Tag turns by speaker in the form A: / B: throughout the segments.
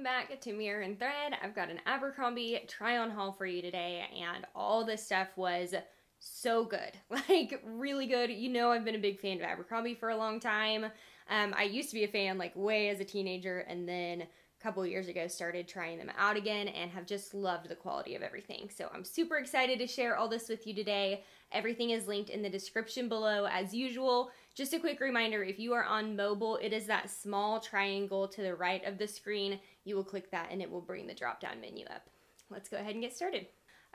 A: welcome back to Mirror and Thread. I've got an Abercrombie try on haul for you today, and all this stuff was so good. Like, really good. You know, I've been a big fan of Abercrombie for a long time. Um, I used to be a fan, like, way as a teenager, and then a couple years ago started trying them out again and have just loved the quality of everything. So I'm super excited to share all this with you today. Everything is linked in the description below as usual. Just a quick reminder, if you are on mobile, it is that small triangle to the right of the screen. You will click that and it will bring the drop down menu up. Let's go ahead and get started.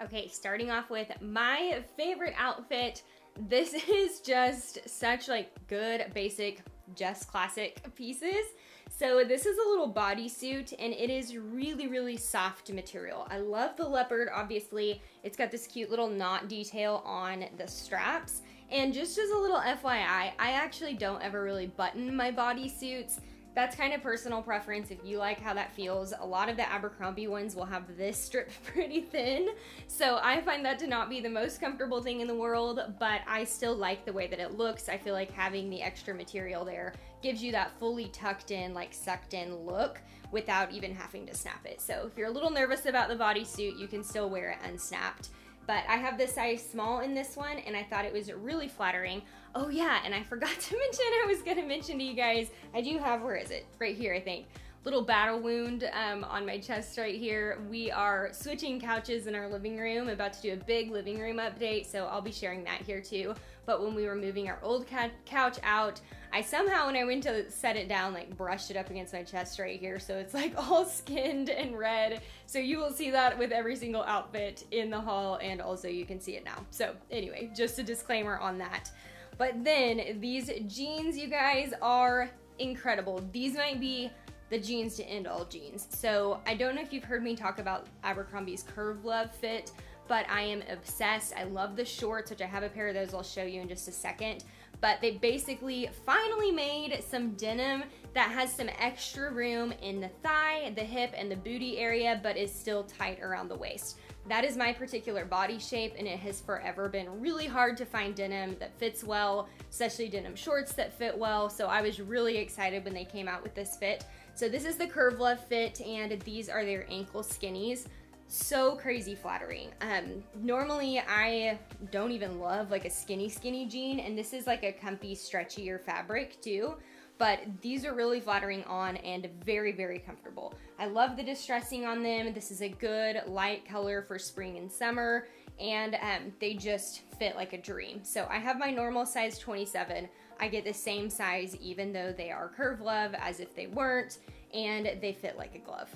A: Okay, starting off with my favorite outfit. This is just such like good, basic, just classic pieces. So this is a little bodysuit and it is really, really soft material. I love the leopard, obviously. It's got this cute little knot detail on the straps. And just as a little FYI, I actually don't ever really button my bodysuits that's kind of personal preference if you like how that feels. A lot of the Abercrombie ones will have this strip pretty thin, so I find that to not be the most comfortable thing in the world, but I still like the way that it looks. I feel like having the extra material there gives you that fully tucked in, like sucked in look without even having to snap it. So if you're a little nervous about the bodysuit, you can still wear it unsnapped but I have the size small in this one and I thought it was really flattering. Oh yeah, and I forgot to mention, I was gonna mention to you guys, I do have, where is it? Right here, I think. Little battle wound um, on my chest right here. We are switching couches in our living room, about to do a big living room update, so I'll be sharing that here too. But when we were moving our old couch out, I somehow, when I went to set it down, like brushed it up against my chest right here. So it's like all skinned and red. So you will see that with every single outfit in the haul and also you can see it now. So anyway, just a disclaimer on that. But then these jeans, you guys, are incredible. These might be the jeans to end all jeans. So I don't know if you've heard me talk about Abercrombie's Curve Love fit, but I am obsessed. I love the shorts, which I have a pair of those I'll show you in just a second. But they basically finally made some denim that has some extra room in the thigh, the hip, and the booty area, but is still tight around the waist. That is my particular body shape and it has forever been really hard to find denim that fits well, especially denim shorts that fit well. So I was really excited when they came out with this fit. So this is the Curve Love fit and these are their ankle skinnies so crazy flattering. Um, normally I don't even love like a skinny skinny jean and this is like a comfy stretchier fabric too but these are really flattering on and very very comfortable. I love the distressing on them. This is a good light color for spring and summer and um, they just fit like a dream. So I have my normal size 27. I get the same size even though they are curve love as if they weren't and they fit like a glove.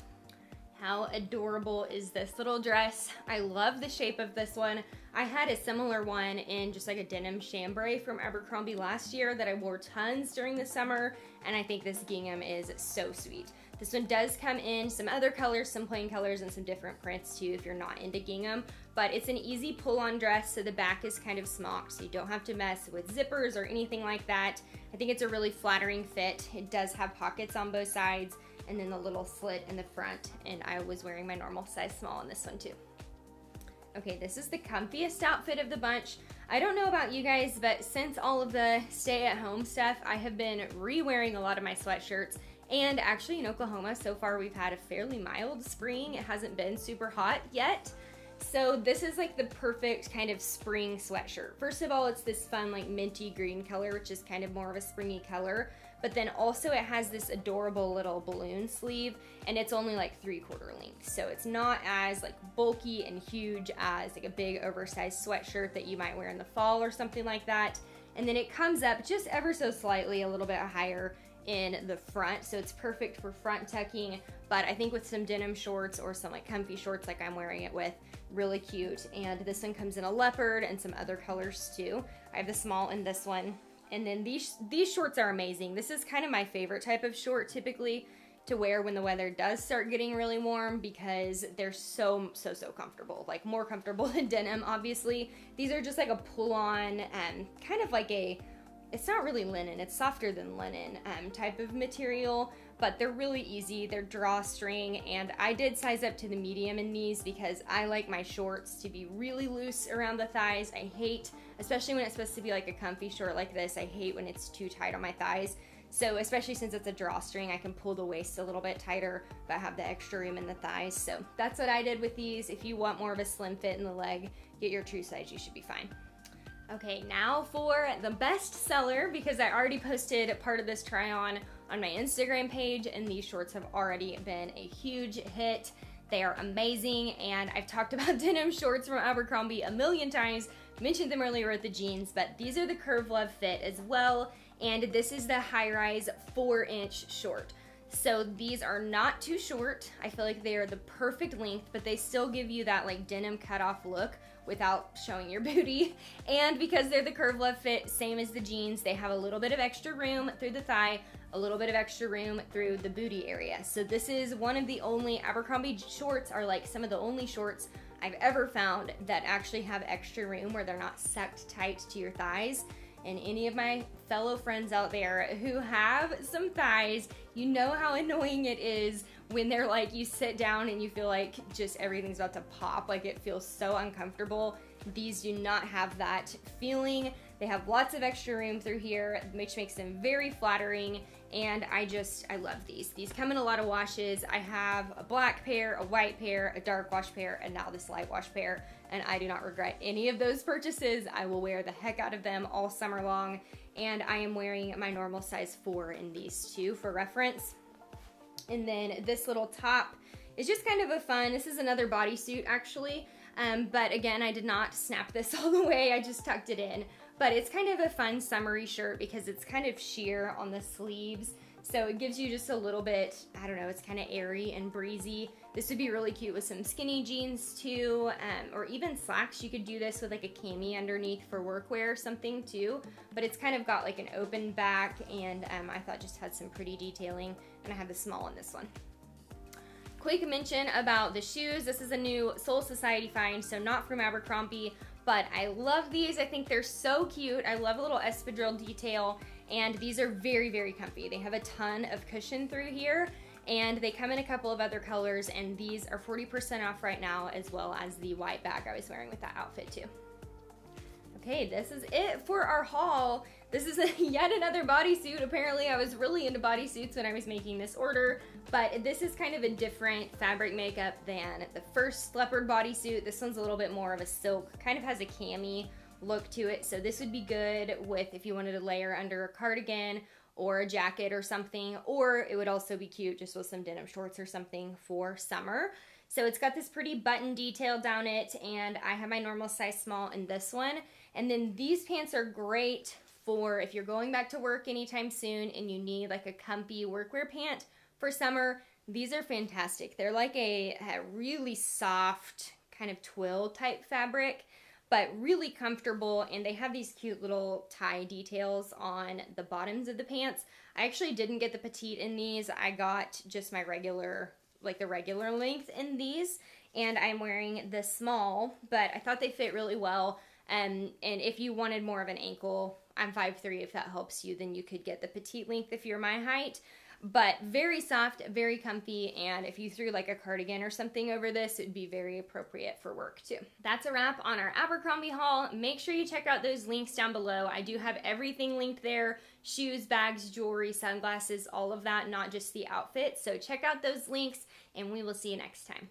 A: How adorable is this little dress? I love the shape of this one. I had a similar one in just like a denim chambray from Abercrombie last year that I wore tons during the summer, and I think this gingham is so sweet. This one does come in some other colors, some plain colors, and some different prints too if you're not into gingham, but it's an easy pull-on dress, so the back is kind of smocked, so you don't have to mess with zippers or anything like that. I think it's a really flattering fit. It does have pockets on both sides, and then the little slit in the front and I was wearing my normal size small on this one too. Okay, this is the comfiest outfit of the bunch. I don't know about you guys, but since all of the stay-at-home stuff, I have been re-wearing a lot of my sweatshirts and actually in Oklahoma, so far we've had a fairly mild spring. It hasn't been super hot yet. So this is like the perfect kind of spring sweatshirt. First of all, it's this fun like minty green color, which is kind of more of a springy color but then also it has this adorable little balloon sleeve and it's only like three quarter length. So it's not as like bulky and huge as like a big oversized sweatshirt that you might wear in the fall or something like that. And then it comes up just ever so slightly a little bit higher in the front. So it's perfect for front tucking, but I think with some denim shorts or some like comfy shorts like I'm wearing it with, really cute. And this one comes in a leopard and some other colors too. I have the small in this one and then these, these shorts are amazing. This is kind of my favorite type of short typically to wear when the weather does start getting really warm because they're so, so, so comfortable. Like more comfortable than denim, obviously. These are just like a pull-on and kind of like a, it's not really linen, it's softer than linen um, type of material, but they're really easy. They're drawstring, and I did size up to the medium in these because I like my shorts to be really loose around the thighs. I hate, especially when it's supposed to be like a comfy short like this, I hate when it's too tight on my thighs. So especially since it's a drawstring, I can pull the waist a little bit tighter, but I have the extra room in the thighs. So that's what I did with these. If you want more of a slim fit in the leg, get your true size, you should be fine. Okay, now for the best seller, because I already posted part of this try on on my Instagram page, and these shorts have already been a huge hit. They are amazing, and I've talked about denim shorts from Abercrombie a million times, mentioned them earlier with the jeans, but these are the Curve Love fit as well, and this is the high rise four inch short. So these are not too short. I feel like they are the perfect length, but they still give you that like denim cutoff look without showing your booty. And because they're the curve love fit, same as the jeans, they have a little bit of extra room through the thigh, a little bit of extra room through the booty area. So this is one of the only Abercrombie shorts are like some of the only shorts I've ever found that actually have extra room where they're not sucked tight to your thighs and any of my fellow friends out there who have some thighs, you know how annoying it is when they're like, you sit down and you feel like just everything's about to pop, like it feels so uncomfortable. These do not have that feeling. They have lots of extra room through here, which makes them very flattering. And I just, I love these. These come in a lot of washes. I have a black pair, a white pair, a dark wash pair, and now this light wash pair and I do not regret any of those purchases. I will wear the heck out of them all summer long, and I am wearing my normal size 4 in these two for reference. And then this little top is just kind of a fun, this is another bodysuit actually, um, but again, I did not snap this all the way, I just tucked it in. But it's kind of a fun summery shirt because it's kind of sheer on the sleeves. So it gives you just a little bit, I don't know, it's kind of airy and breezy. This would be really cute with some skinny jeans too, um, or even slacks. You could do this with like a cami underneath for workwear or something too. But it's kind of got like an open back and um, I thought just had some pretty detailing. And I have the small in this one. Quick mention about the shoes. This is a new Sole Society find, so not from Abercrombie, but I love these. I think they're so cute. I love a little espadrille detail and these are very, very comfy. They have a ton of cushion through here and they come in a couple of other colors and these are 40% off right now as well as the white bag I was wearing with that outfit too. Okay, this is it for our haul. This is a, yet another bodysuit. Apparently I was really into bodysuits when I was making this order, but this is kind of a different fabric makeup than the first leopard bodysuit. This one's a little bit more of a silk, kind of has a cami look to it. So this would be good with if you wanted to layer under a cardigan or a jacket or something, or it would also be cute just with some denim shorts or something for summer. So it's got this pretty button detail down it, and I have my normal size small in this one. And then these pants are great for if you're going back to work anytime soon and you need like a comfy workwear pant for summer. These are fantastic. They're like a, a really soft kind of twill type fabric but really comfortable and they have these cute little tie details on the bottoms of the pants. I actually didn't get the petite in these. I got just my regular, like the regular length in these and I'm wearing the small, but I thought they fit really well. Um, and if you wanted more of an ankle, I'm 5'3", if that helps you, then you could get the petite length if you're my height but very soft, very comfy, and if you threw like a cardigan or something over this, it would be very appropriate for work too. That's a wrap on our Abercrombie haul. Make sure you check out those links down below. I do have everything linked there, shoes, bags, jewelry, sunglasses, all of that, not just the outfit. So check out those links, and we will see you next time.